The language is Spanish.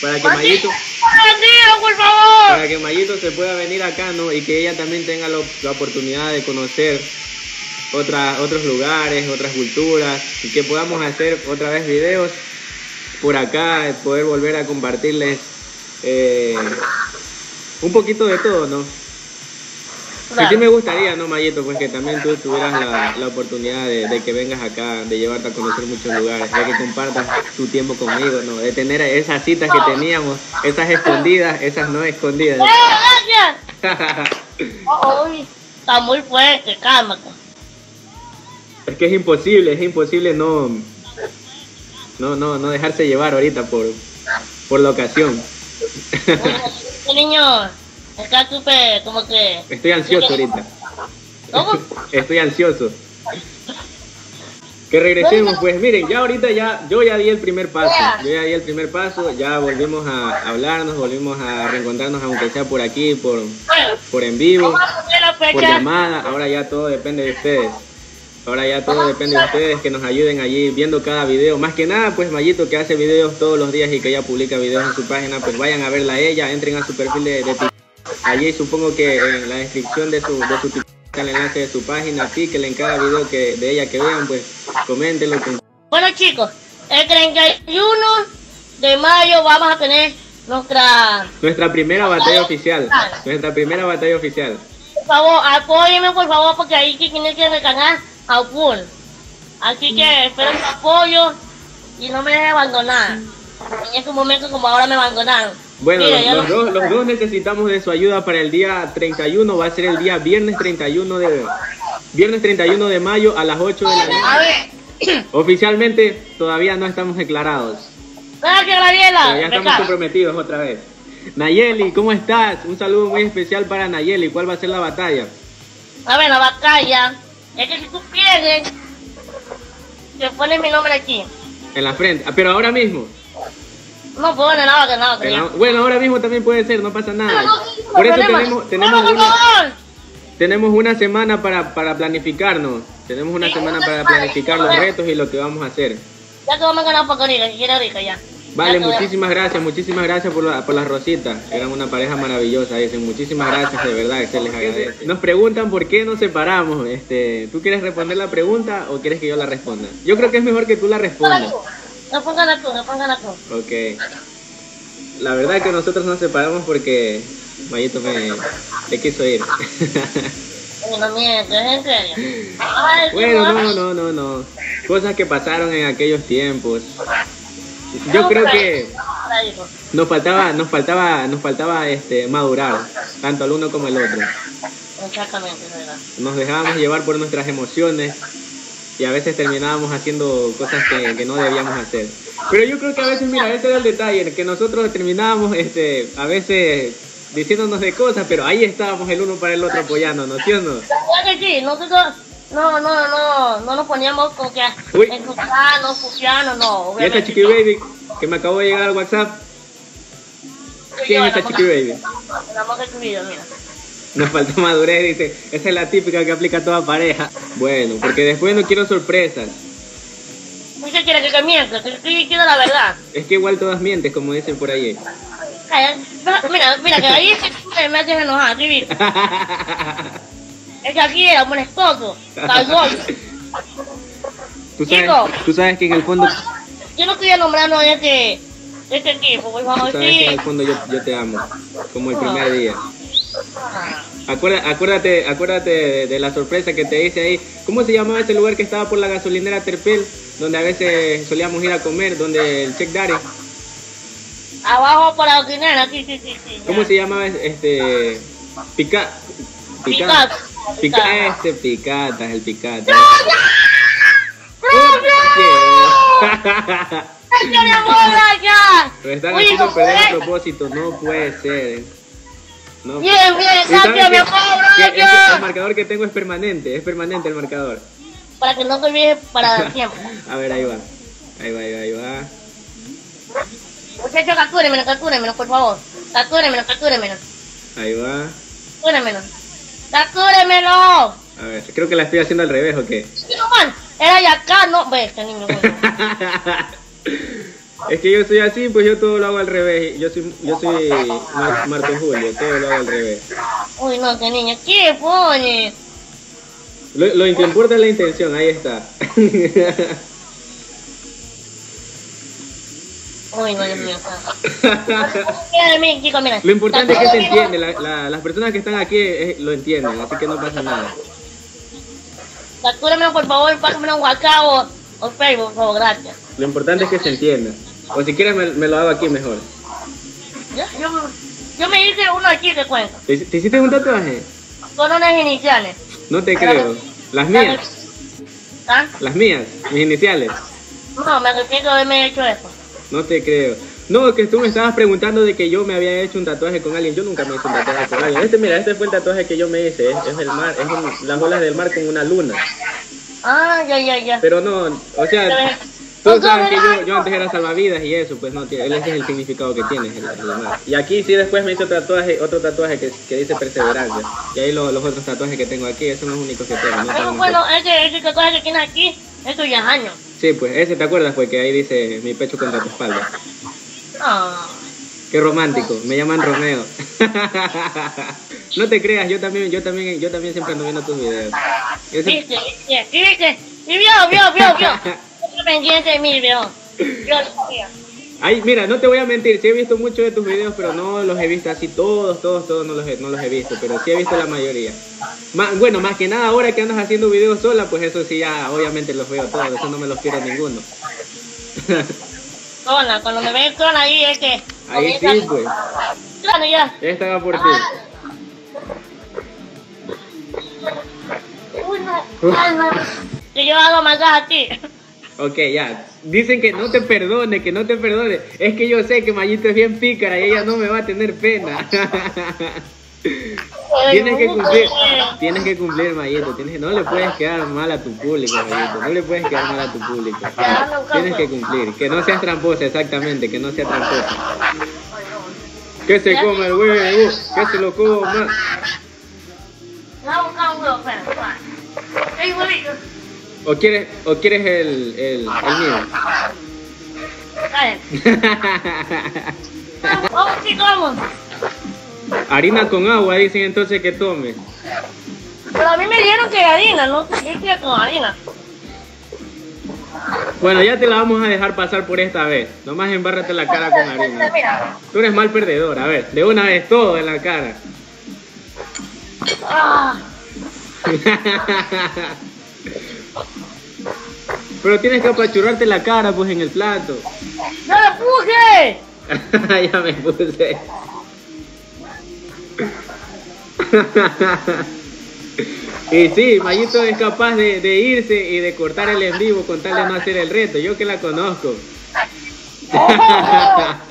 para que Mayito, por favor! para que Mayito se pueda venir acá, ¿no? Y que ella también tenga lo- la oportunidad de conocer otra, otros lugares, otras culturas, y que podamos hacer otra vez videos por acá, poder volver a compartirles eh, un poquito de todo, ¿no? Que sí me gustaría, ¿no, Mayito? Pues que también tú tuvieras la, la oportunidad de, de que vengas acá, de llevarte a conocer muchos lugares, de que compartas tu tiempo conmigo, ¿no? De tener esas citas que teníamos, esas escondidas, esas no escondidas. ¡Eh, gracias! Oh, uy, está muy fuerte, cálmate. es que es imposible, es imposible no, no, no, no dejarse llevar ahorita por, por la ocasión. Este niño está súper como que... Estoy ansioso ahorita. ¿Cómo? Estoy ansioso. Que regresemos, pues miren, ya ahorita ya, yo ya di el primer paso, yo ya di el primer paso, ya volvimos a hablarnos, volvimos a reencontrarnos aunque sea por aquí, por, por en vivo, por llamada, ahora ya todo depende de ustedes. Ahora ya todo depende de ustedes que nos ayuden allí viendo cada video. Más que nada, pues Mayito que hace videos todos los días y que ella publica videos en su página, pues vayan a verla a ella, entren a su perfil de, de TikTok. Allí supongo que en la descripción de su, de su el enlace de su página, píquenle en cada video que, de ella que vean, pues coméntenlo. Bueno chicos, el 31 de mayo vamos a tener nuestra... Nuestra primera batalla oficial. Nuestra primera batalla oficial. Por favor, apóyenme por favor porque ahí que tiene que recargar a full. Así que espero su apoyo y no me dejen abandonar. En estos momentos como ahora me abandonaron. Bueno, Mira, los, los lo- dos, los dos necesitamos de su ayuda para el día 31, va a ser el día viernes 31 de viernes 31 de mayo a las 8 de la noche. Oficialmente todavía no estamos declarados, pero ya Gabriela. estamos comprometidos otra vez. Nayeli, ¿cómo estás? Un saludo muy especial para Nayeli. ¿Cuál va a ser la batalla? A ver, la batalla. Es que si tú pierdes, te pones mi nombre aquí. En la frente. Ah, Pero ahora mismo. No pone nada que nada. que la- bueno, ahora mismo también puede ser, no pasa nada. No, no, Por eso tenemos, tenemos, por una, tenemos una semana para, para planificarnos. Tenemos una Sí, semana una para semana. planificar los retos y lo que vamos a hacer. Ya que vamos a ganar poco rica, si quiere rica ya. Vale, muchísimas gracias, muchísimas gracias por, la- por las rositas. Eran una pareja maravillosa, dicen. Muchísimas gracias, de verdad, que se les agradece. Nos preguntan por qué nos separamos. Este, ¿Tú quieres responder la pregunta o quieres que yo la responda? Yo creo que es mejor que tú la respondas. No pongan la cruz, no pongan la cruz. Ok. La verdad es que nosotros nos separamos porque Mayito me le quiso ir. No mientes, es en serio. Ay, bueno, no, no, no, no. Cosas que pasaron en aquellos tiempos. Yo creo que nos faltaba, nos faltaba, nos faltaba este madurar, tanto el uno como el otro. Exactamente, es verdad. Nos dejábamos llevar por nuestras emociones y a veces terminábamos haciendo cosas que, que no debíamos hacer. Pero yo creo que a veces, mira, ese era el detalle, que nosotros terminábamos este, a veces diciéndonos de cosas, pero ahí estábamos el uno para el otro apoyándonos, ¿sí o no? Ya que sí, nosotros no, no, no, no nos poníamos como que en fuciano, fuciano, no. Y esta chiqui baby que me acabó de llegar al WhatsApp, ¿quién es esta chiqui baby? La mira. Nos faltó madurez, dice, esa es la típica que aplica toda pareja. Bueno, porque después no quiero sorpresas. ¿Usted quiere que te mienta? Que estoy diciendo la verdad. Es que igual todas mientes, como dicen por ahí. Mira, mira, que ahí tú me haces enojar, ¿sí viste? Es que aquí era molestoso, cagón. ¿Tú sabes, Chico. tú sabes que en el fondo, Yo no quería nombrarlo de este, este tipo, por tú favor, sabes que en sí. el fondo yo, yo te amo, como el primer día. Acuérdate, acuérdate, acuérdate de, de la sorpresa que te hice ahí. ¿Cómo se llamaba ese lugar que estaba por la gasolinera Terpel? Donde a veces solíamos ir a comer, donde el Check Daddy. Abajo por la dinera, sí, sí, sí, sí. ¿Cómo se llamaba este? Pica. Picata. Pica, este picata, es el picata. ¡Ay, yo me amor, ya! Lo están haciendo no perder a puede. propósito, no puede ser. No Bien, bien, ¿Y sabes gracias, mi amor, Que el, marcador que tengo es permanente, es permanente el marcador. Para que no te olvides para siempre. A ver, ahí va. Ahí va, ahí va, ahí va. Muchachos, captúrenmelo, captúrenmelo, por favor. Captúrenmelo, captúrenmelo. Ahí va. Captúrenmelo. ¡Captúrenmelo! A ver, creo que la estoy haciendo al revés o qué. No, man. Era de acá, no. Ve, este niño. Es que yo soy así, pues yo todo lo hago al revés. Yo soy, yo soy Mar- Marco Julio, todo lo hago al revés. Uy, no, qué niña, ¿qué pone? Lo, lo que importa es la intención, ahí está. Uy, no, Dios mío. Lo importante es que se entiende, la- la- las personas que están aquí eh, lo entienden, así que no pasa nada. Captúrame, por favor, pásame un WhatsApp o, o Facebook, por favor, gracias. Lo importante es que se entienda. O si quieres me, me lo hago aquí mejor. Yo, yo, yo me hice uno aquí, te cuento, ¿Te, te hiciste un tatuaje? con unas iniciales. No te creo. Las mías, ¿Ah? las mías, mis iniciales. No, me arrepiento de haberme hecho eso. No te creo. No, que tú me estabas preguntando de que yo me había hecho un tatuaje con alguien. Yo nunca me hice un tatuaje con alguien. Este, mira, este fue el tatuaje que yo me hice. Es, es el mar, es un- las olas del mar con una luna. Ah, ya, ya, ya. Pero no, o sea, tú sabes que yo, yo antes era salvavidas y eso, pues no, ese es el significado que tiene el, el mar. Y aquí sí después me hice otro tatuaje, otro tatuaje que, que dice perseverancia. Y ahí lo- los otros tatuajes que tengo aquí, esos son los únicos que tengo. no Pero bueno, ese, ese tatuaje que tienes aquí, eso ya es años. Sí, pues ese te acuerdas, pues que ahí dice mi pecho contra tu espalda. Ah, Qué romántico, me llaman Romeo. no te creas, yo también, yo también, yo también siempre ando viendo tus videos. Yo siempre- viste, viste, viste. Y vio, vio, vio, vio. Pendiente de mí, vio. Yo sabía. Ay, mira, no te voy a mentir, sí he visto muchos de tus videos, pero no los he visto así todos, todos, todos no los he, no los he visto, pero sí he visto la mayoría. Ma- bueno, más que nada ahora que andas haciendo videos sola, pues eso sí ya obviamente los veo todos, eso no me los pierdo ninguno. Zona, cuando me ven zona ahí es que... Ahí sí, pues. Claro, ya. Esta va por ti. Ay, no. Que yo hago masaje a ti. Ok, ya. Dicen que no te perdone, que no te perdone. Es que yo sé que Mayito es bien pícara y ella no me va a tener pena. tienes que cumplir, tienes que cumplir, Mayito. Tienes no le puedes quedar mal a tu público, Mayito. No le puedes quedar mal a tu público. Tienes que cumplir. Que no seas tramposa, exactamente, que no seas tramposa. Que se coma el huevo, que se lo coma. Voy a buscar un huevo, espera. igualito. ¿O quieres, o quieres el, el, el mío? Dale. Vamos, chicos, vamos. Harina con agua, dicen entonces que tome. Pero a mí me dijeron que harina, ¿no? Yo con harina. Bueno, ya te la vamos a dejar pasar por esta vez. Nomás embárrate la cara con harina. Mira. Tú eres mal perdedor. A ver, de una vez todo en la cara. Ah, Pero tienes que apachurrarte la cara, pues, en el plato. ¡No le puse! ya me puse. y sí, Mayito es capaz de, de irse y de cortar el en vivo con tal de no hacer el reto. Yo que la conozco.